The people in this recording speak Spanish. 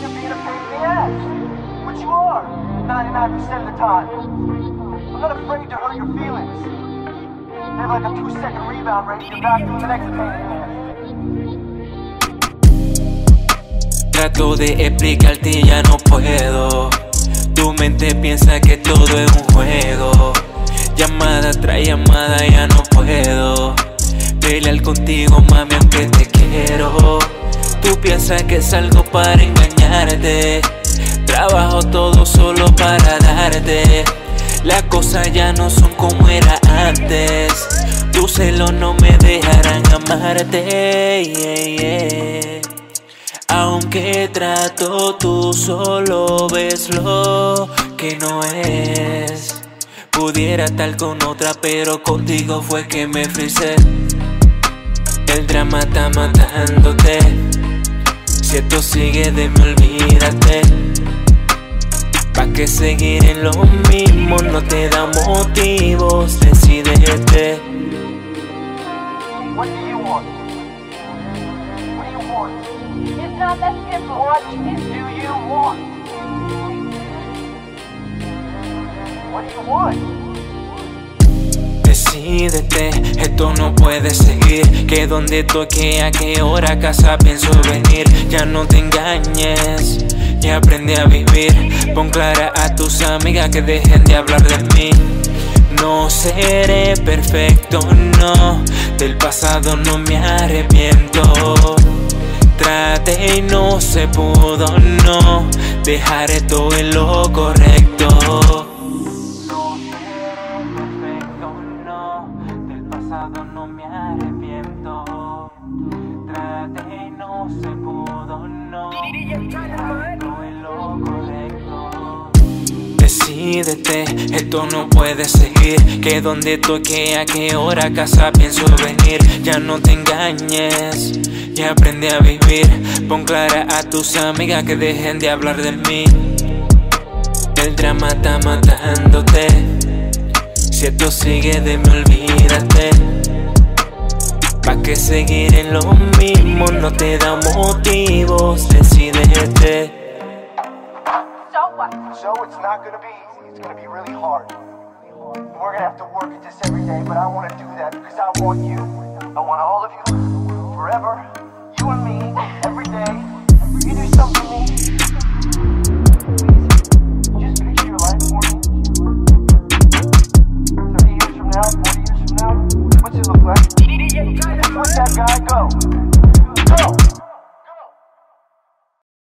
you're being a pain in the ass. Which you are, 99% of the time. I'm not afraid to hurt your feelings. They have like a two second rebound rate, you're back doing the next pain. Trato de explicarte y ya no puedo. Tu mente piensa que todo es un juego. Llamada tras llamada ya no puedo. Pelear contigo, mami, aunque te quiero. Tú piensas que es algo para engañarte. Trabajo todo solo para darte. Las cosas ya no son como era antes. Tus celos no me dejarán amarte. Aunque trato, tú solo ves lo que no es. Pudiera estar con otra, pero contigo fue que me frisé. El drama está matándote. Esto sigue de mí, olvídate. ¿Pa' que seguir en lo mismo? No te da motivos, decidete. What do you want? Decídete, esto no puede seguir. Que donde toque, a qué hora a casa pienso venir. Ya no te engañes, ya aprendí a vivir. Pon clara a tus amigas que dejen de hablar de mí. No seré perfecto, no. Del pasado no me arrepiento. Traté y no se pudo, no. Dejaré todo en lo correcto. No me arrepiento. No se pudo, no. Lo correcto. Decídete, esto no puede seguir. Que donde toque, a qué hora casa pienso venir. Ya no te engañes, ya aprendí a vivir. Pon clara a tus amigas que dejen de hablar de mí. El drama está matándote. Si esto sigue de mí, olvídate. ¿Pa' que seguir en lo mismo? No te da motivos, decidete. so it's not gonna be easy. It's gonna be really hard. We're gonna have to work at this every day, but I wanna do that because I want you. I want all of you forever. man. Let that guy go. Go.